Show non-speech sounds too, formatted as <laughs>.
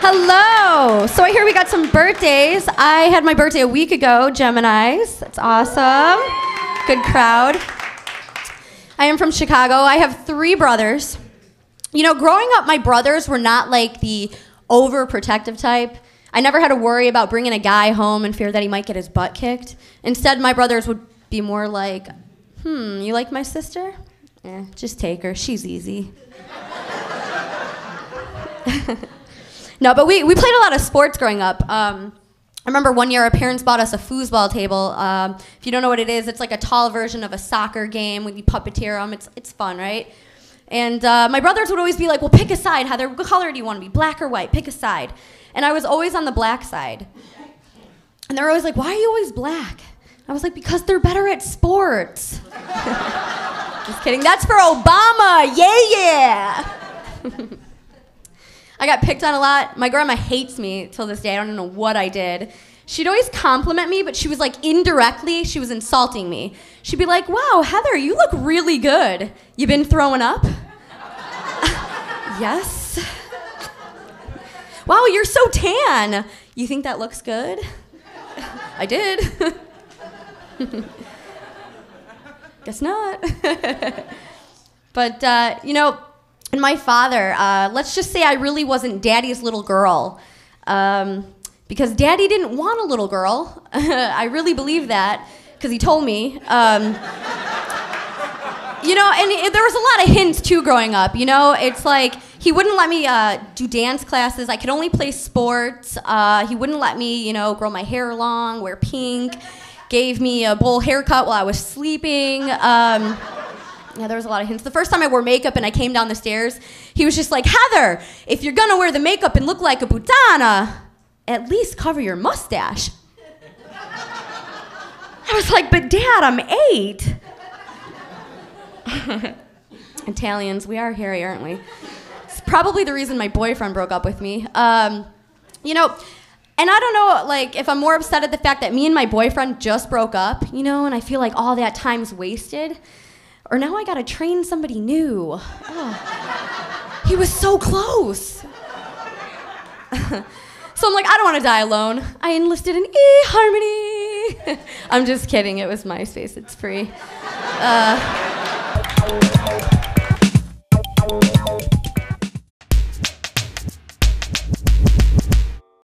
Hello. So I hear we got some birthdays. I had my birthday a week ago, Geminis. That's awesome. Good crowd. I am from Chicago. I have three brothers. You know, growing up, my brothers were not like the overprotective type. I never had to worry about bringing a guy home and fear that he might get his butt kicked. Instead, my brothers would be more like, hmm, you like my sister? Eh, just take her. She's easy. <laughs> no, but we, we played a lot of sports growing up. Um, I remember one year our parents bought us a foosball table. Um, if you don't know what it is, it's like a tall version of a soccer game when you puppeteer them. It's, it's fun, right? And uh, my brothers would always be like, well, pick a side, Heather. What color do you want to be, black or white? Pick a side. And I was always on the black side. And they're always like, why are you always black? I was like, because they're better at sports. <laughs> Just kidding. That's for Obama. Yeah, yeah. <laughs> I got picked on a lot. My grandma hates me till this day. I don't know what I did. She'd always compliment me, but she was like indirectly, she was insulting me. She'd be like, Wow, Heather, you look really good. You've been throwing up? <laughs> yes. Wow, you're so tan. You think that looks good? <laughs> I did. Guess not. <laughs> but, uh, you know, and my father, uh, let's just say I really wasn't daddy's little girl. Um, because daddy didn't want a little girl. <laughs> I really believe that because he told me. Um, you know, and it, there was a lot of hints too growing up. You know, it's like he wouldn't let me uh, do dance classes. I could only play sports. Uh, he wouldn't let me, you know, grow my hair long, wear pink. Gave me a bowl haircut while I was sleeping. Um, yeah, there was a lot of hints. The first time I wore makeup and I came down the stairs, he was just like, Heather, if you're gonna wear the makeup and look like a putana, at least cover your mustache. I was like, but dad, I'm eight. <laughs> Italians, we are hairy, aren't we? It's probably the reason my boyfriend broke up with me. Um, you know, and I don't know, like, if I'm more upset at the fact that me and my boyfriend just broke up, you know, and I feel like all that time's wasted, or now I gotta train somebody new. Oh. He was so close. <laughs> So I'm like, I don't want to die alone. I enlisted in eHarmony. <laughs> I'm just kidding. It was MySpace. It's free. Uh,